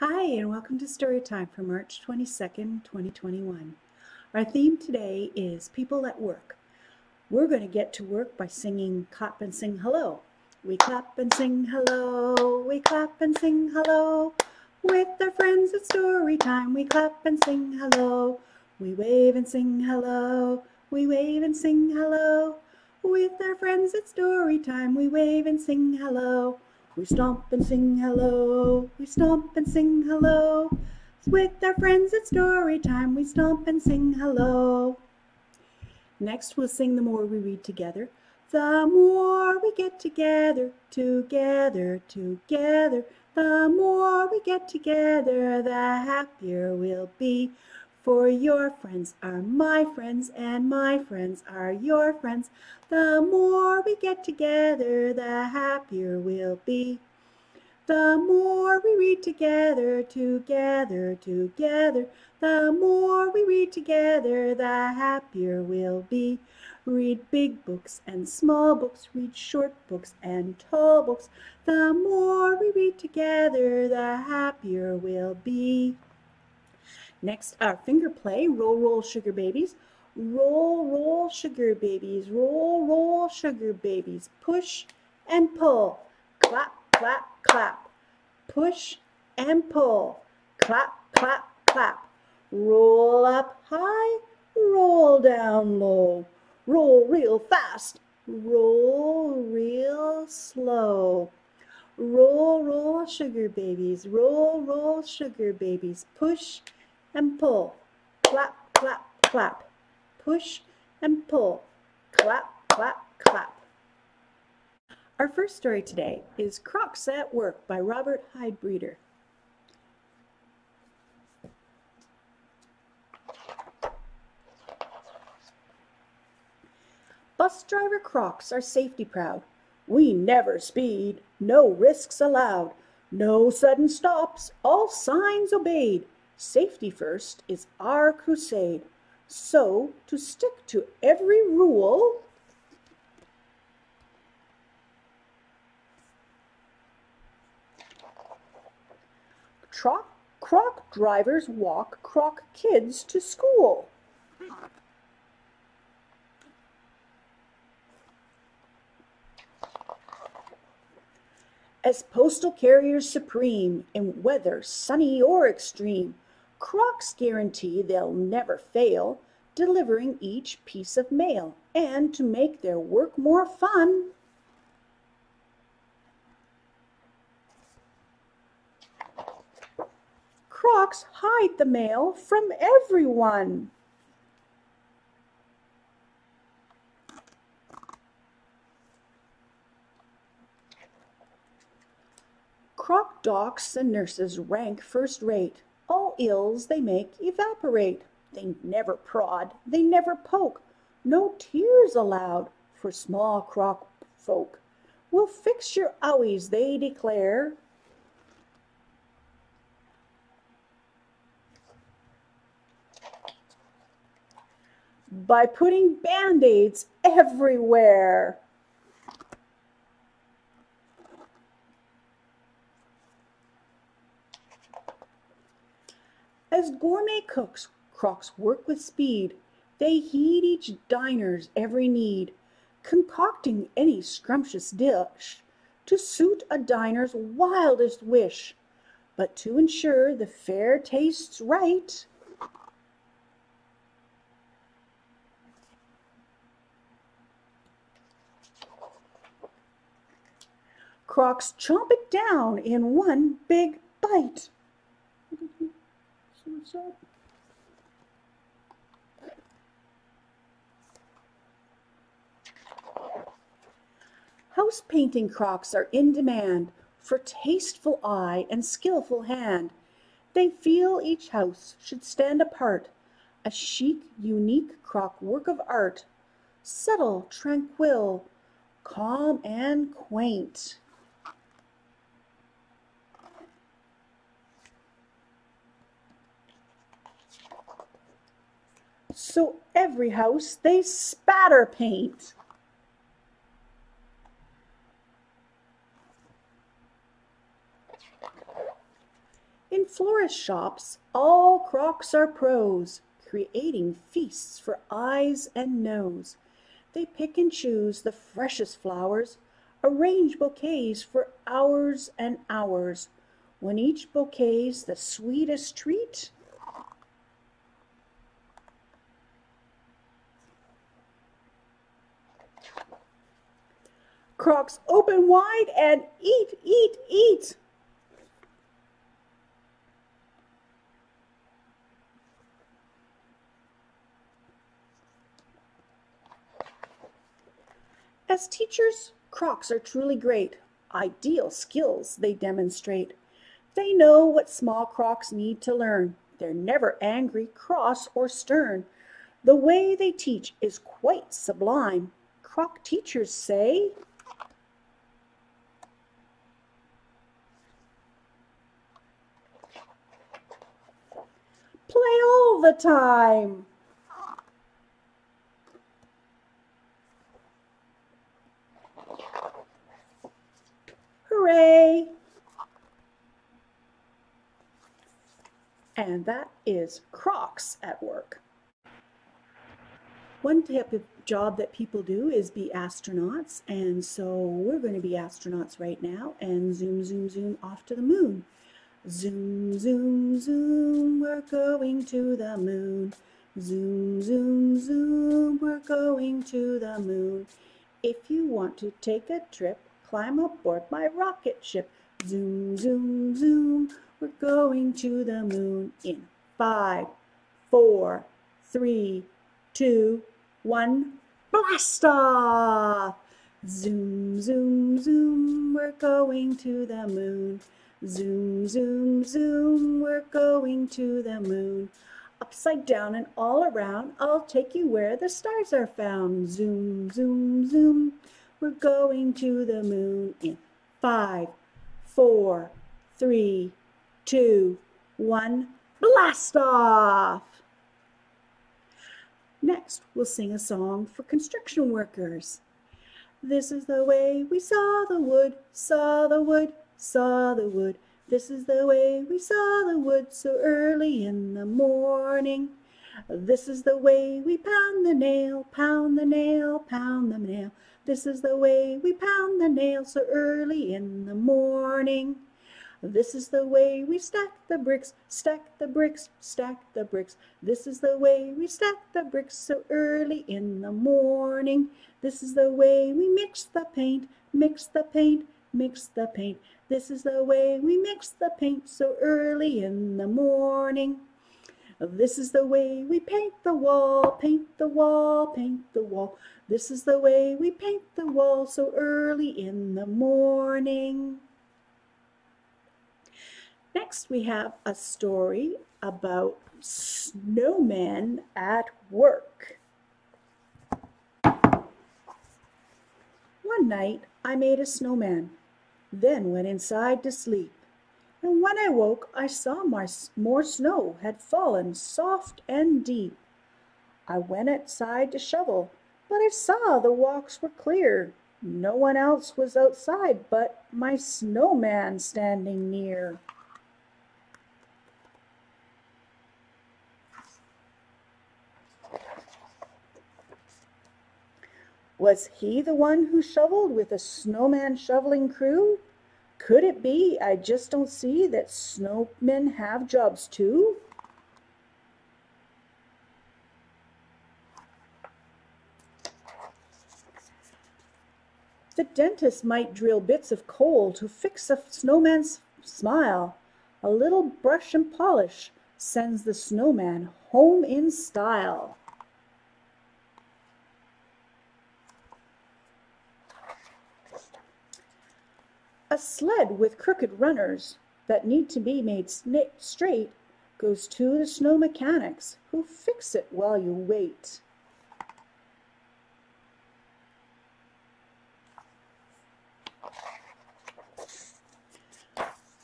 Hi, and welcome to Storytime for March 22nd, 2021. Our theme today is People at Work. We're going to get to work by singing Clap and Sing Hello. We clap and sing hello, we clap and sing hello. With our friends at Storytime, we clap and sing hello. We wave and sing hello, we wave and sing hello. With our friends at Storytime, we wave and sing hello. We stomp and sing hello, we stomp and sing hello. With our friends at story time, we stomp and sing hello. Next, we'll sing the more we read together. The more we get together, together, together, the more we get together, the happier we'll be. For your friends are my friends, and my friends are your friends. The more we get together, the happier we'll be. The more we read together, together, together, the more we read together, the happier we'll be. Read big books and small books, read short books and tall books. The more we read together, the happier we'll be. Next, our finger play, roll, roll, sugar babies. Roll, roll, sugar babies. Roll, roll, sugar babies. Push and pull. Clap, clap, clap. Push and pull. Clap, clap, clap. Roll up high, roll down low. Roll real fast, roll real slow. Roll, roll, sugar babies. Roll, roll, sugar babies. Push and pull, clap, clap, clap. Push and pull, clap, clap, clap. Our first story today is Crocs at Work by Robert Heidbreder. Bus driver Crocs are safety proud. We never speed, no risks allowed, no sudden stops, all signs obeyed. Safety first is our crusade. So, to stick to every rule, Croc, drivers walk croc kids to school. As postal carriers supreme in weather sunny or extreme, Crocs guarantee they'll never fail, delivering each piece of mail. And to make their work more fun, Crocs hide the mail from everyone. Croc docs and nurses rank first rate ills they make evaporate. They never prod, they never poke, no tears allowed for small croc folk. We'll fix your owies, they declare. By putting band-aids everywhere. As gourmet cooks, Crocs work with speed. They heed each diner's every need, concocting any scrumptious dish to suit a diner's wildest wish. But to ensure the fare tastes right, Crocs chomp it down in one big bite. House painting crocs are in demand for tasteful eye and skillful hand. They feel each house should stand apart, a chic, unique croc work of art, subtle, tranquil, calm, and quaint. So every house they spatter paint. In florist shops, all crocs are pros, creating feasts for eyes and nose. They pick and choose the freshest flowers, arrange bouquets for hours and hours. When each bouquet's the sweetest treat, Crocs open wide and eat, eat, eat. As teachers, Crocs are truly great. Ideal skills they demonstrate. They know what small Crocs need to learn. They're never angry, cross, or stern. The way they teach is quite sublime. Croc teachers say, play all the time. Hooray! And that is Crocs at work. One type of job that people do is be astronauts, and so we're going to be astronauts right now and zoom, zoom, zoom off to the moon. Zoom, zoom, zoom, we're going to the moon. Zoom, zoom, zoom, we're going to the moon. If you want to take a trip, climb aboard my rocket ship. Zoom, zoom, zoom, we're going to the moon in five, four, three, two, one, blast off! Zoom, zoom, zoom, we're going to the moon. Zoom, zoom, zoom, we're going to the moon. Upside down and all around, I'll take you where the stars are found. Zoom, zoom, zoom, we're going to the moon in five, four, three, two, one, blast off! Next, we'll sing a song for construction workers. This is the way we saw the wood, saw the wood, saw the wood. This is the way we saw the wood so early in the morning. This is the way we pound the nail, pound the nail, pound the nail. This is the way we pound the nail so early in the morning. This is the way we stack the bricks, stack the bricks, stack the bricks. This is the way we stack the bricks so early in the morning. This is the way we mix the paint, mix the paint, mix the paint. This is the way we mix the paint so early in the morning. This is the way we paint the wall, paint the wall, paint the wall. This is the way we paint the wall so early in the morning. Next, we have a story about snowmen at work. One night, I made a snowman then went inside to sleep. And when I woke, I saw my, more snow had fallen soft and deep. I went outside to shovel, but I saw the walks were clear. No one else was outside but my snowman standing near. Was he the one who shoveled with a snowman shoveling crew? Could it be I just don't see that snowmen have jobs too? The dentist might drill bits of coal to fix a snowman's smile. A little brush and polish sends the snowman home in style. A sled with crooked runners that need to be made straight goes to the snow mechanics who fix it while you wait.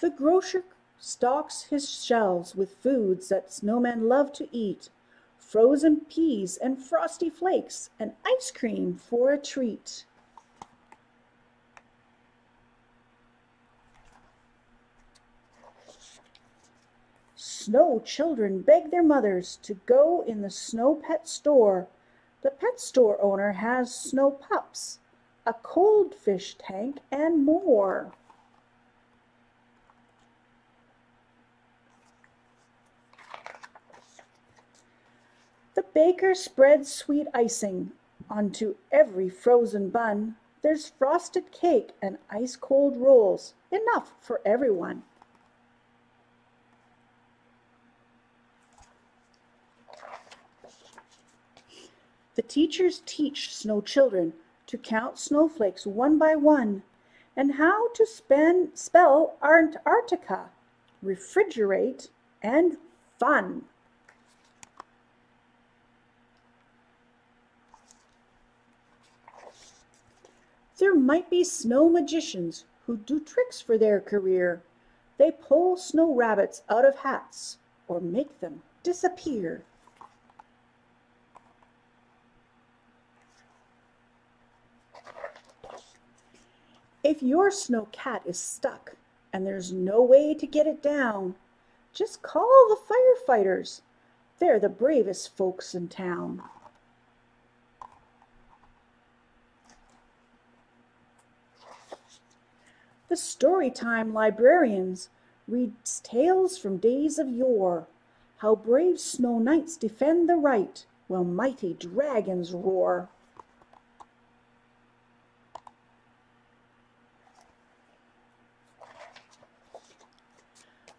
The grocer stocks his shelves with foods that snowmen love to eat, frozen peas and frosty flakes and ice cream for a treat. Snow children beg their mothers to go in the snow pet store. The pet store owner has snow pups, a cold fish tank, and more. The baker spreads sweet icing onto every frozen bun. There's frosted cake and ice cold rolls, enough for everyone. The teachers teach snow children to count snowflakes one by one and how to spell Antarctica, refrigerate, and fun. There might be snow magicians who do tricks for their career. They pull snow rabbits out of hats or make them disappear. If your snow cat is stuck and there's no way to get it down, just call the firefighters. They're the bravest folks in town. The Storytime librarians reads tales from days of yore, how brave snow knights defend the right while mighty dragons roar.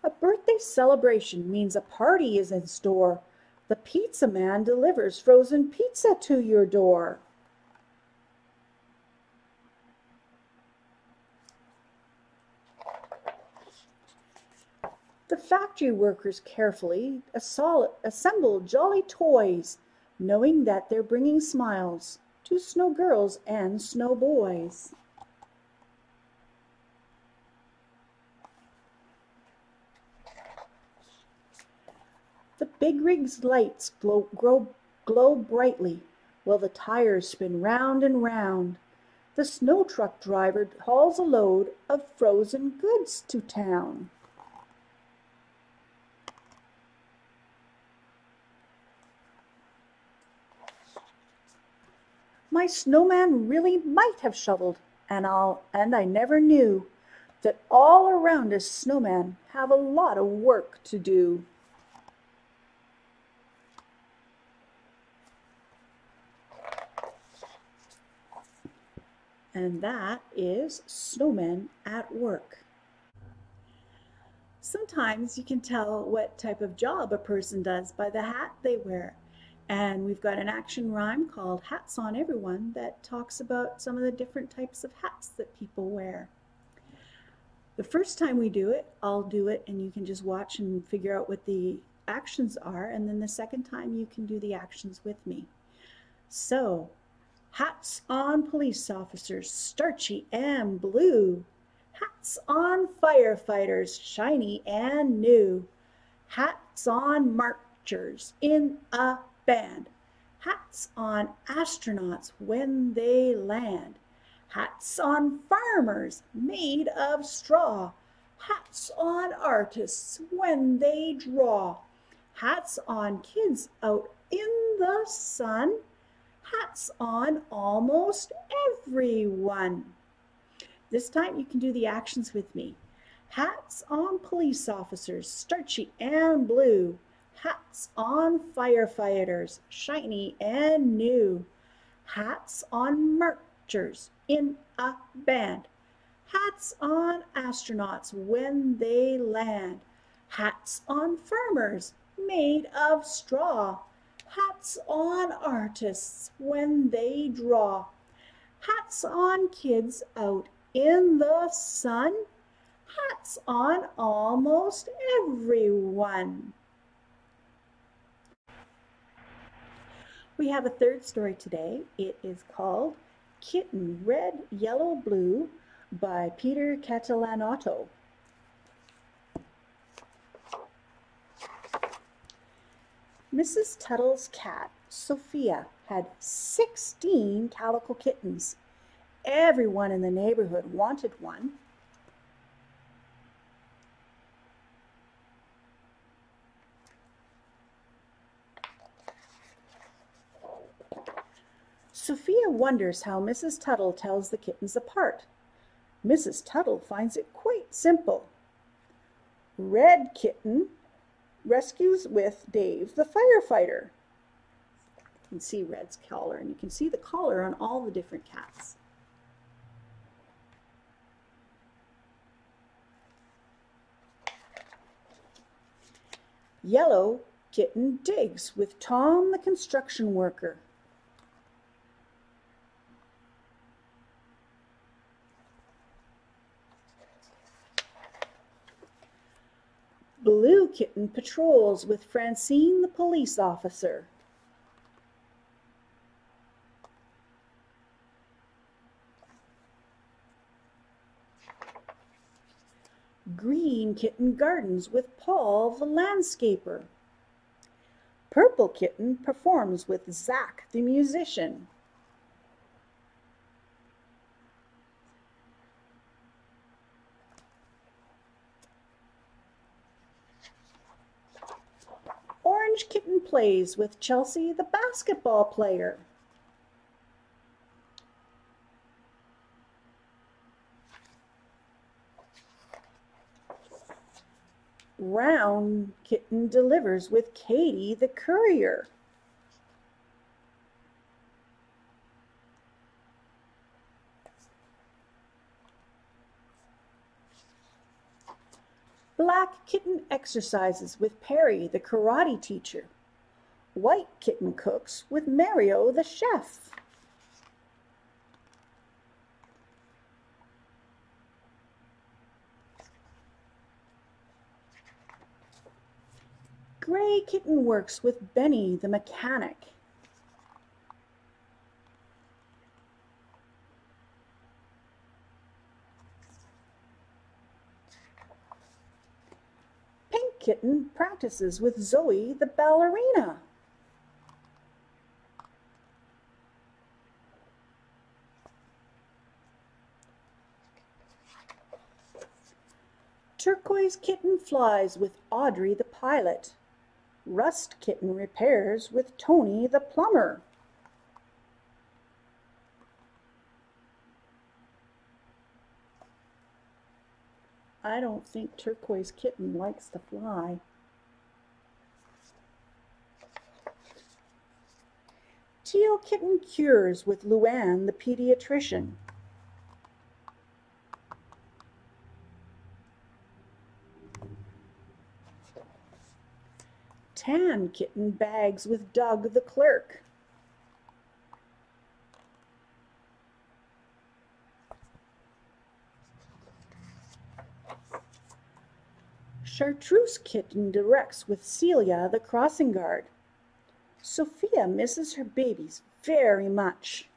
A birthday celebration means a party is in store. The pizza man delivers frozen pizza to your door. The factory workers carefully assemble jolly toys, knowing that they're bringing smiles to snow girls and snow boys. Big rig's lights glow, grow, glow brightly while the tires spin round and round. The snow truck driver hauls a load of frozen goods to town. My snowman really might have shoveled, and I'll and I never knew that all around us snowmen have a lot of work to do. And that is snowmen at work. Sometimes you can tell what type of job a person does by the hat they wear. And we've got an action rhyme called Hats on Everyone that talks about some of the different types of hats that people wear. The first time we do it, I'll do it and you can just watch and figure out what the actions are. And then the second time you can do the actions with me. So, hats on police officers, starchy and blue. Hats on firefighters, shiny and new. Hats on marchers in a band. Hats on astronauts when they land. Hats on farmers made of straw. Hats on artists when they draw. Hats on kids out in the sun. Hats on almost everyone. This time you can do the actions with me. Hats on police officers, starchy and blue. Hats on firefighters, shiny and new. Hats on marchers in a band. Hats on astronauts when they land. Hats on farmers made of straw. Hats on artists when they draw. Hats on kids out in the sun. Hats on almost everyone. We have a third story today. It is called Kitten Red, Yellow, Blue by Peter Catalanotto. Mrs. Tuttle's cat, Sophia, had 16 calico kittens. Everyone in the neighborhood wanted one. Sophia wonders how Mrs. Tuttle tells the kittens apart. Mrs. Tuttle finds it quite simple. Red kitten rescues with Dave the firefighter. You can see Red's collar, and you can see the collar on all the different cats. Yellow kitten digs with Tom the construction worker. Blue kitten patrols with Francine the police officer. Green kitten gardens with Paul the landscaper. Purple kitten performs with Zach the musician. Orange kitten plays with Chelsea the basketball player. Brown kitten delivers with Katie the courier. Black kitten exercises with Perry the karate teacher. White kitten cooks with Mario the chef. Gray Kitten works with Benny the mechanic. Pink Kitten practices with Zoe the ballerina. Kitten flies with Audrey the pilot. Rust Kitten repairs with Tony the plumber. I don't think Turquoise Kitten likes to fly. Teal Kitten cures with Luann the pediatrician. Tan Kitten bags with Doug the clerk. Chartreuse Kitten directs with Celia the crossing guard. Sophia misses her babies very much.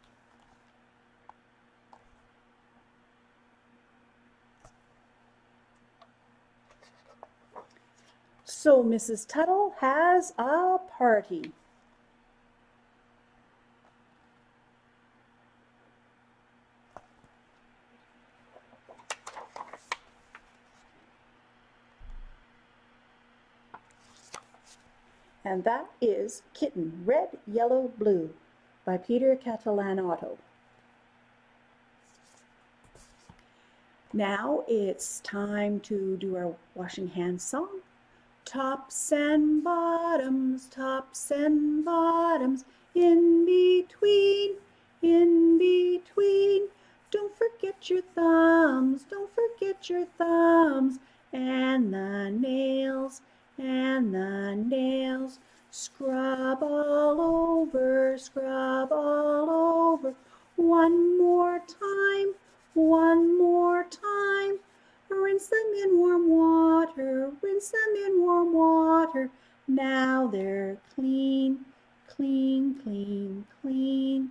So Mrs. Tuttle has a party. And that is Kitten Red, Yellow, Blue by Peter Catalanotto. Now it's time to do our washing hands song. Tops and bottoms, tops and bottoms, in between, in between. Don't forget your thumbs, don't forget your thumbs, and the nails, and the nails. Scrub all over, scrub all over. One more time, one more time. Rinse them in warm water, rinse them in warm water. Now they're clean, clean, clean, clean.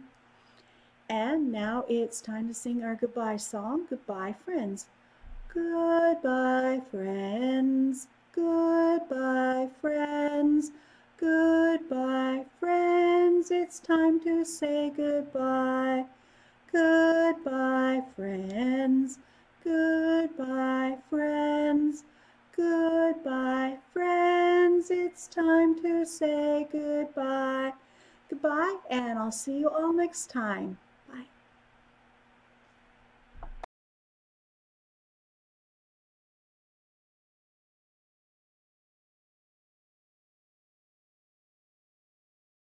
And now it's time to sing our goodbye song. Goodbye, friends. Goodbye, friends. Goodbye, friends. Goodbye, friends. It's time to say goodbye. Goodbye, friends. Goodbye, friends. Goodbye, friends. It's time to say goodbye. Goodbye, and I'll see you all next time.